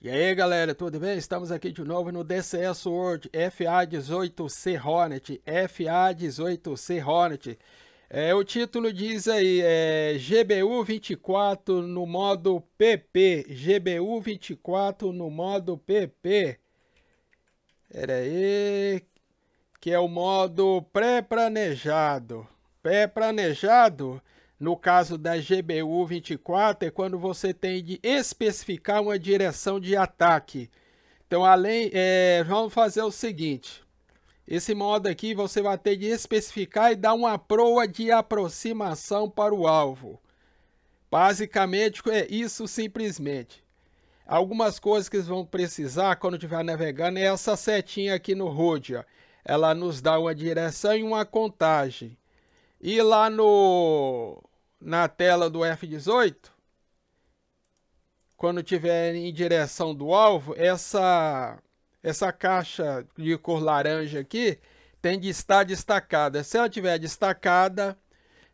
E aí galera, tudo bem? Estamos aqui de novo no DCS World FA18C Hornet, FA18C Hornet. É, o título diz aí, é GBU 24 no modo PP, GBU 24 no modo PP. Pera aí, que é o modo pré-planejado. Pré-planejado no caso da GBU 24, é quando você tem de especificar uma direção de ataque. Então, além, é, vamos fazer o seguinte. Esse modo aqui você vai ter de especificar e dar uma proa de aproximação para o alvo. Basicamente é isso simplesmente. Algumas coisas que vão precisar quando estiver navegando é essa setinha aqui no HUD. Ela nos dá uma direção e uma contagem. E lá no na tela do F18, quando estiver em direção do alvo, essa, essa caixa de cor laranja aqui tem de estar destacada. Se ela estiver destacada,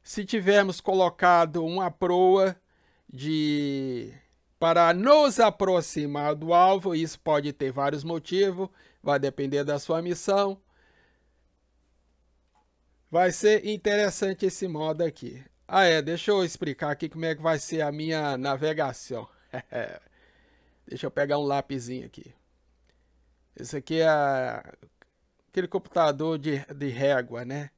se tivermos colocado uma proa de para nos aproximar do alvo, isso pode ter vários motivos, vai depender da sua missão. Vai ser interessante esse modo aqui. Ah, é, deixa eu explicar aqui como é que vai ser a minha navegação. deixa eu pegar um lapisinho aqui. Esse aqui é aquele computador de, de régua, né?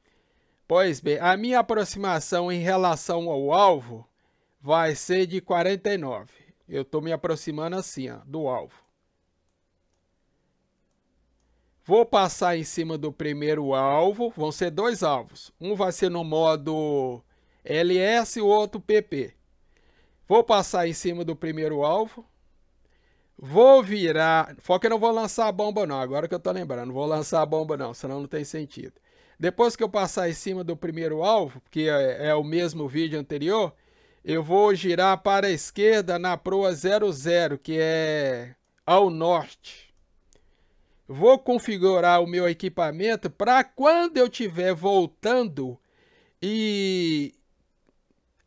Pois bem, a minha aproximação em relação ao alvo vai ser de 49. Eu estou me aproximando assim, ó, do alvo. Vou passar em cima do primeiro alvo, vão ser dois alvos. Um vai ser no modo LS o outro PP. Vou passar em cima do primeiro alvo. Vou virar. Foca que eu não vou lançar a bomba, não. Agora que eu tô lembrando. Não vou lançar a bomba, não. Senão não tem sentido. Depois que eu passar em cima do primeiro alvo, que é, é o mesmo vídeo anterior, eu vou girar para a esquerda na proa 00, que é ao norte. Vou configurar o meu equipamento para quando eu estiver voltando e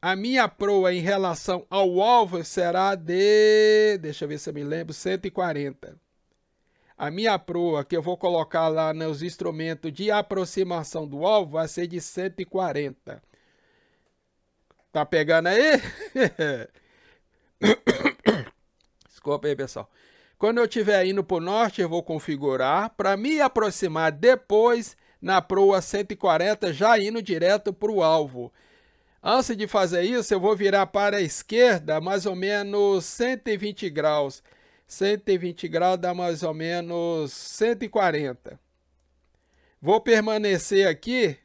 a minha proa em relação ao alvo será de, deixa eu ver se eu me lembro, 140. A minha proa que eu vou colocar lá nos instrumentos de aproximação do alvo vai ser de 140. Tá pegando aí? Desculpa aí, pessoal. Quando eu estiver indo para o norte, eu vou configurar para me aproximar depois na proa 140, já indo direto para o alvo. Antes de fazer isso, eu vou virar para a esquerda mais ou menos 120 graus. 120 graus dá mais ou menos 140. Vou permanecer aqui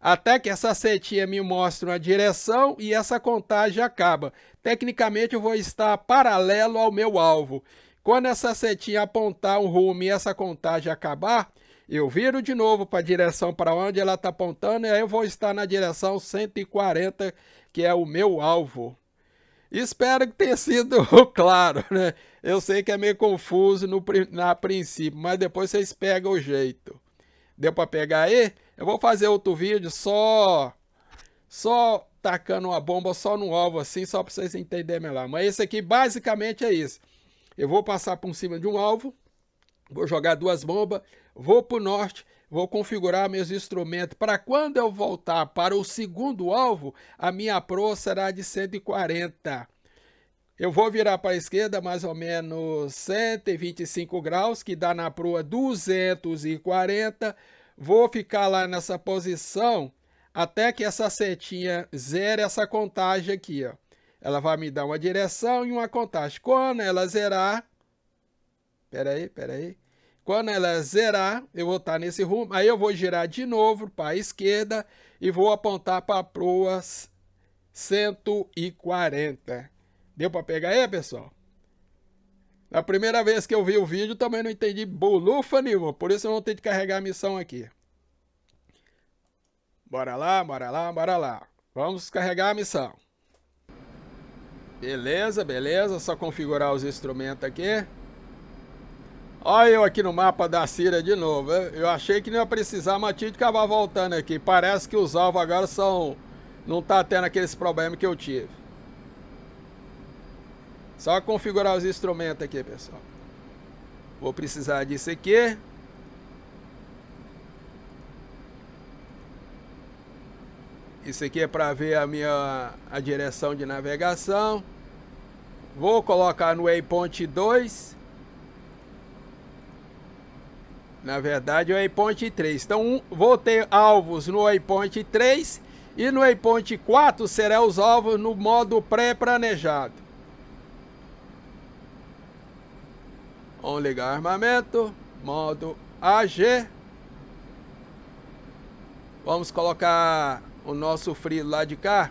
até que essa setinha me mostre uma direção e essa contagem acaba. Tecnicamente eu vou estar paralelo ao meu alvo. Quando essa setinha apontar um rumo e essa contagem acabar, eu viro de novo para a direção para onde ela está apontando e aí eu vou estar na direção 140, que é o meu alvo. Espero que tenha sido claro, né? Eu sei que é meio confuso no, na princípio, mas depois vocês pegam o jeito. Deu para pegar aí? Eu vou fazer outro vídeo só só tacando uma bomba só no alvo assim, só para vocês entenderem melhor. Mas esse aqui basicamente é isso. Eu vou passar por cima de um alvo, vou jogar duas bombas, vou para o norte, vou configurar meus instrumentos para quando eu voltar para o segundo alvo, a minha proa será de 140. Eu vou virar para a esquerda mais ou menos 125 graus, que dá na proa 240. Vou ficar lá nessa posição até que essa setinha zere essa contagem aqui, ó. Ela vai me dar uma direção e uma contagem. Quando ela zerar, peraí, peraí. Quando ela zerar, eu vou estar nesse rumo. Aí eu vou girar de novo para a esquerda e vou apontar para a proa 140. Deu para pegar aí, pessoal? Na primeira vez que eu vi o vídeo, também não entendi bolufa nenhuma. Por isso eu vou ter que carregar a missão aqui. Bora lá, bora lá, bora lá. Vamos carregar a missão. Beleza, beleza. Só configurar os instrumentos aqui. Olha eu aqui no mapa da Síria de novo. Eu achei que não ia precisar, mas tinha de acabar voltando aqui. Parece que os alvos agora são... Não tá tendo aqueles problemas que eu tive. Só configurar os instrumentos aqui, pessoal. Vou precisar disso aqui. Isso aqui é para ver a minha a direção de navegação. Vou colocar no waypoint 2. Na verdade, o waypoint 3. Então, um, vou ter alvos no waypoint 3 e no waypoint 4 serão os alvos no modo pré-planejado. Vamos ligar armamento, modo AG. Vamos colocar o nosso free lá de cá.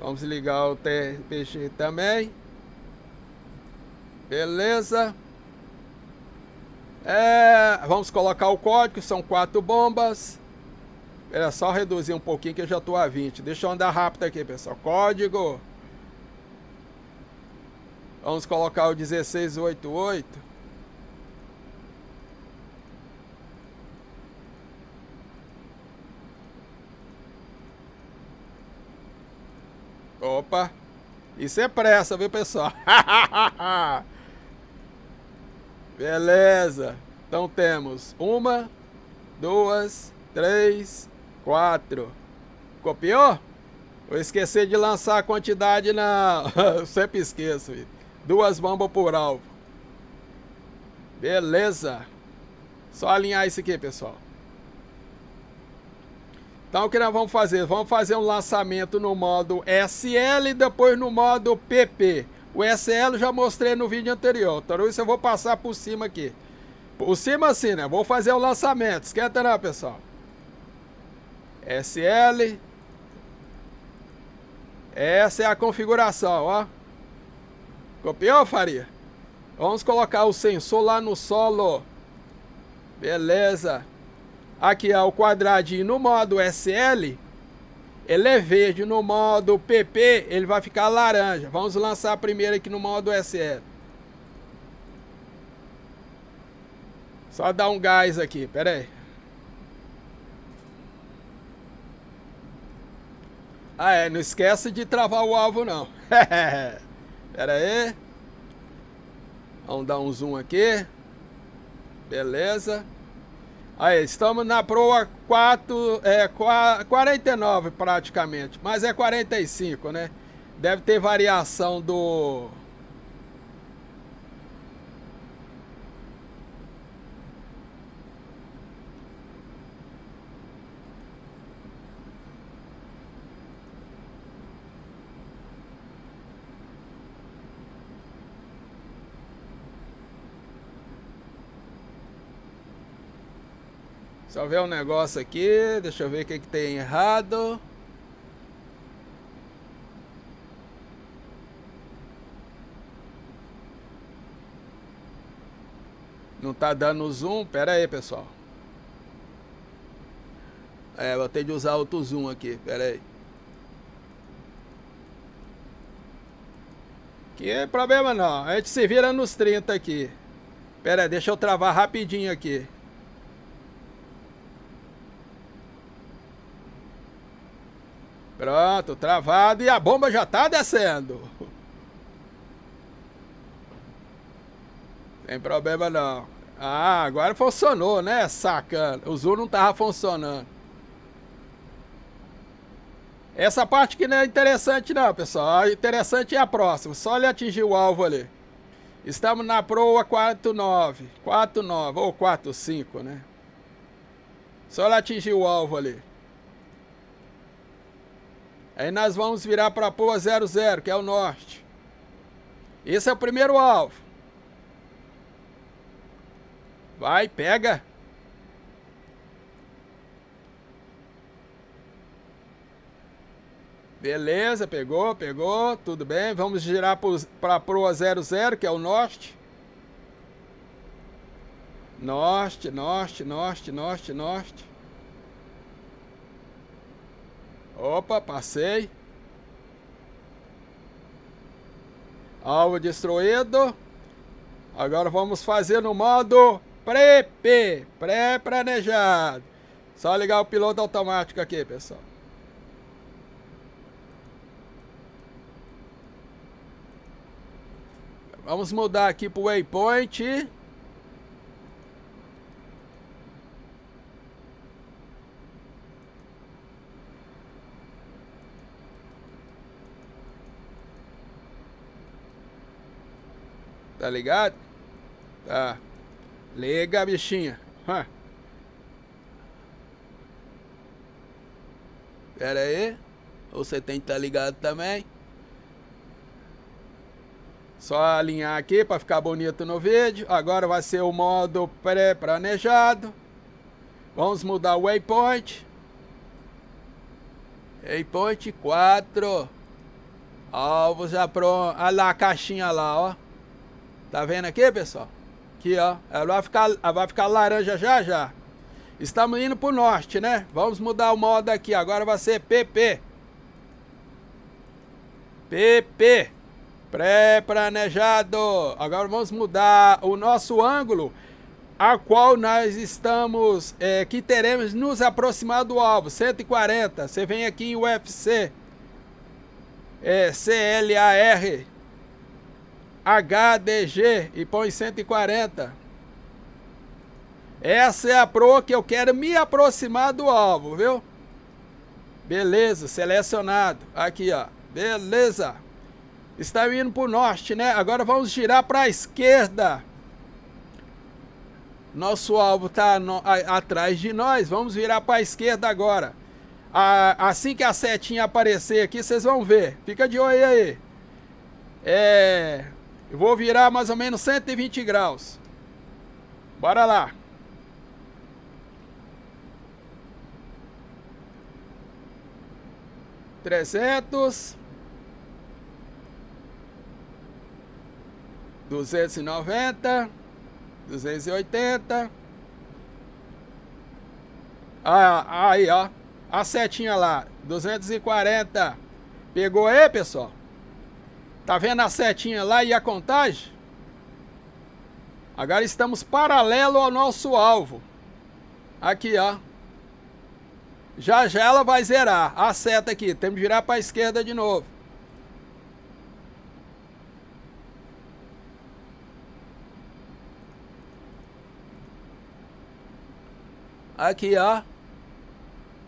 Vamos ligar o TPG também. Beleza. É, vamos colocar o código, são quatro bombas. É só reduzir um pouquinho que eu já estou a 20. Deixa eu andar rápido aqui, pessoal. Código. Vamos colocar o 1688. Opa. Isso é pressa, viu, pessoal? Beleza. Então temos uma, duas, três, quatro. Copiou? Vou esquecer de lançar a quantidade na... Sempre esqueço. Duas bombas por alvo. Beleza. Só alinhar isso aqui, pessoal. Então o que nós vamos fazer? Vamos fazer um lançamento no modo SL e depois no modo PP. O SL já mostrei no vídeo anterior, então isso eu vou passar por cima aqui. Por cima assim, né? Vou fazer o lançamento, esquenta não, pessoal. SL. Essa é a configuração, ó. Copiou, Faria? Vamos colocar o sensor lá no solo. Beleza. Aqui é o quadradinho no modo SL. Ele é verde. No modo PP, ele vai ficar laranja. Vamos lançar primeiro aqui no modo SL. Só dar um gás aqui, pera aí. Ah, é, não esquece de travar o alvo não. pera aí. Vamos dar um zoom aqui. Beleza. Aí, estamos na proa 4, é, 49 praticamente, mas é 45, né? Deve ter variação do... Só ver um negócio aqui, deixa eu ver o que, que tem errado. Não tá dando zoom, pera aí pessoal. É, vou ter de usar outro zoom aqui, pera aí. Que é problema não, a gente se vira nos 30 aqui. Pera aí, deixa eu travar rapidinho aqui. Pronto, travado e a bomba já tá descendo. Tem problema não. Ah, agora funcionou, né? Sacana. O zoom não tava funcionando. Essa parte que não é interessante não, pessoal. A interessante é a próxima. Só ele atingir o alvo ali. Estamos na proa 49. 49 ou 45, né? Só ele atingir o alvo ali. Aí nós vamos virar para a Poa 00, que é o norte. Esse é o primeiro alvo. Vai, pega. Beleza, pegou, pegou, tudo bem. Vamos girar para a proa 00, que é o norte. Norte, norte, norte, norte, norte. Opa, passei. Alvo destruído. Agora vamos fazer no modo PREP, pré-planejado. Só ligar o piloto automático aqui, pessoal. Vamos mudar aqui para o waypoint. Tá ligado? Tá. Liga, bichinha. Huh. Pera aí. Você tem que tá ligado também. Só alinhar aqui para ficar bonito no vídeo. Agora vai ser o modo pré-planejado. Vamos mudar o waypoint. Waypoint 4. Alvo já pronto. Olha lá a caixinha lá, ó. Tá vendo aqui, pessoal? Aqui, ó. Ela vai ficar, ela vai ficar laranja já já. Estamos indo pro norte, né? Vamos mudar o modo aqui. Agora vai ser PP. PP. Pré-planejado. Agora vamos mudar o nosso ângulo a qual nós estamos, é, que teremos nos aproximar do alvo, 140. Você vem aqui em UFC, é, CLAR, HDG e põe 140. Essa é a pro que eu quero me aproximar do alvo, viu? Beleza, selecionado. Aqui, ó. Beleza. Está indo para o norte, né? Agora vamos girar para a esquerda. Nosso alvo está atrás de nós. Vamos virar para a esquerda agora. A, assim que a setinha aparecer aqui, vocês vão ver. Fica de olho aí. É, eu vou virar mais ou menos 120 graus. Bora lá. Trezentos. Duzentos e noventa. Duzentos e oitenta. Ah, aí, ó. A setinha lá. Duzentos e quarenta. Pegou aí, pessoal? Tá vendo a setinha lá e a contagem? Agora estamos paralelo ao nosso alvo. Aqui, ó. Já já ela vai zerar. A seta aqui. Temos que virar para a esquerda de novo. Aqui, ó.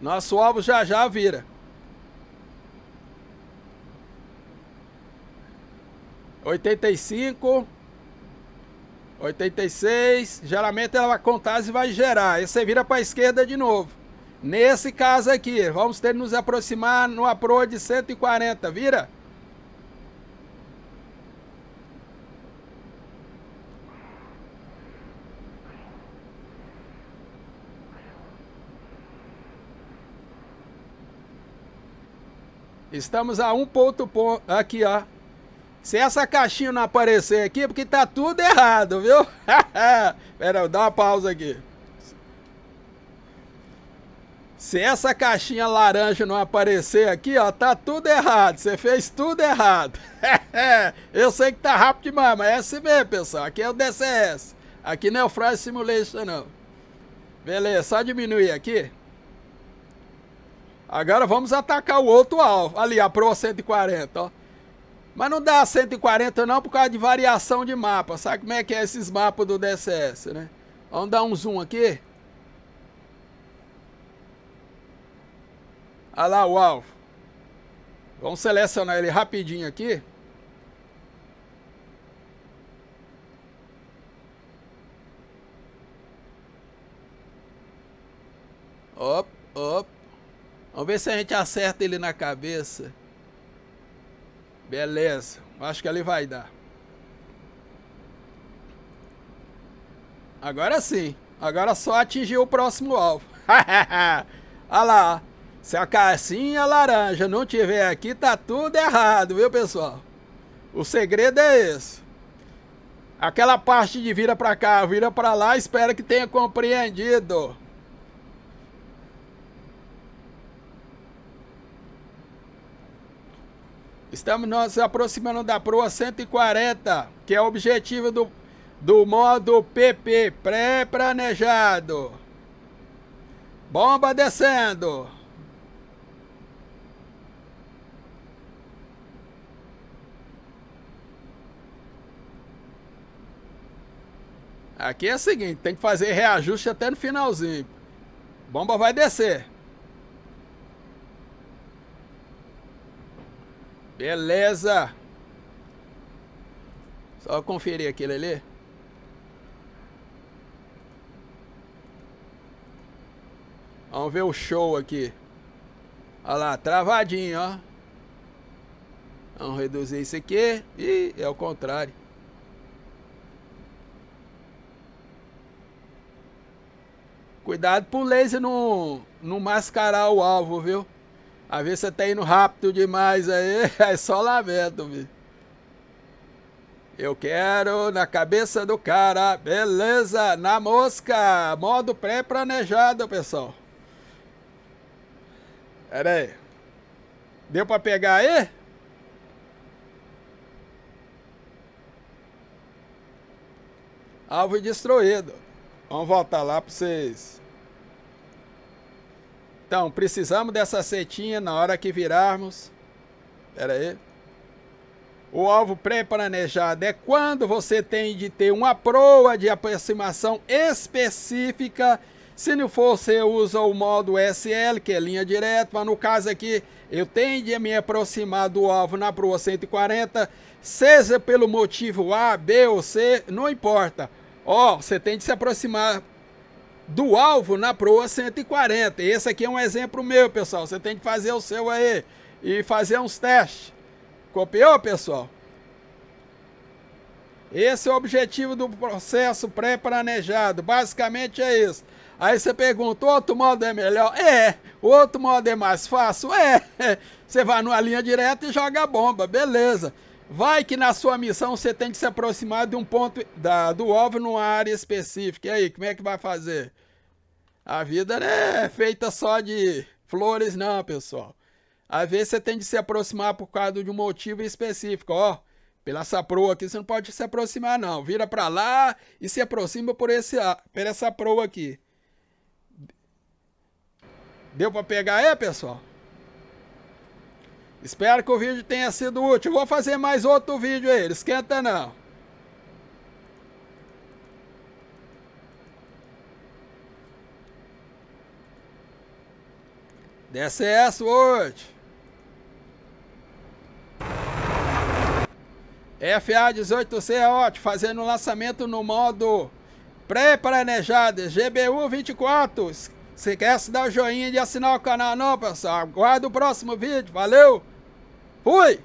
Nosso alvo já já vira. 85, 86, geralmente ela contagem vai gerar, aí você vira para a esquerda de novo. Nesse caso aqui, vamos ter que nos aproximar no apro de 140, vira? Estamos a um ponto, ponto aqui, ó. Se essa caixinha não aparecer aqui, é porque tá tudo errado, viu? Pera, dá uma pausa aqui. Se essa caixinha laranja não aparecer aqui, ó, tá tudo errado. Você fez tudo errado. Eu sei que tá rápido demais, mas é assim mesmo, pessoal. Aqui é o DCS. Aqui não é o Fry Simulation, não. Beleza, só diminuir aqui. Agora vamos atacar o outro alvo. Ali, a Pro 140, ó. Mas não dá 140 não por causa de variação de mapa. Sabe como é que é esses mapas do DCS, né? Vamos dar um zoom aqui. Olha lá o alvo. Vamos selecionar ele rapidinho aqui. Op, op. Vamos ver se a gente acerta ele na cabeça. Beleza. Acho que ali vai dar. Agora sim. Agora só atingir o próximo alvo. Olha lá. Se a caixinha laranja não tiver aqui, tá tudo errado, viu, pessoal? O segredo é esse. Aquela parte de vira para cá, vira para lá, espero que tenha compreendido. Estamos nos aproximando da proa 140, que é o objetivo do, do modo PP, pré-planejado. Bomba descendo. Aqui é o seguinte, tem que fazer reajuste até no finalzinho. Bomba vai descer. Beleza. Só conferir aquele ali. Vamos ver o show aqui. Olha lá, travadinho, ó. Vamos reduzir isso aqui. E é o contrário. Cuidado pro laser não, não mascarar o alvo, viu? Às vezes você tá indo rápido demais aí, é só lamento, viu? Eu quero na cabeça do cara, beleza, na mosca, modo pré-planejado, pessoal. Pera aí. Deu pra pegar aí? Alvo destruído. Vamos voltar lá para vocês. Então, precisamos dessa setinha na hora que virarmos. Pera aí. O alvo pré-planejado é quando você tem de ter uma proa de aproximação específica. Se não for, você usa o modo SL, que é linha direta, mas no caso aqui, eu tenho de me aproximar do alvo na proa 140, seja pelo motivo A, B ou C, não importa. Ó, você tem de se aproximar do alvo na proa 140. Esse aqui é um exemplo meu, pessoal. Você tem que fazer o seu aí e fazer uns testes. Copiou, pessoal? Esse é o objetivo do processo pré-planejado. Basicamente é isso. Aí você pergunta, outro modo é melhor? É. Outro modo é mais fácil? É. Você vai numa linha direta e joga a bomba. Beleza. Vai que na sua missão você tem que se aproximar de um ponto da, do alvo numa área específica. E aí, como é que vai fazer? A vida não é feita só de flores, não, pessoal. Às vezes você tem de se aproximar por causa de um motivo específico, ó. Pela essa proa aqui você não pode se aproximar não. Vira para lá e se aproxima por, esse, por essa proa aqui. Deu para pegar aí, pessoal? Espero que o vídeo tenha sido útil. Vou fazer mais outro vídeo aí, esquenta não. DCS hoje. FA18C é ótimo, fazendo lançamento no modo pré-planejado, GBU 24. Se quer se dar o joinha de assinar o canal não, pessoal. Aguarda o próximo vídeo. Valeu! Fui!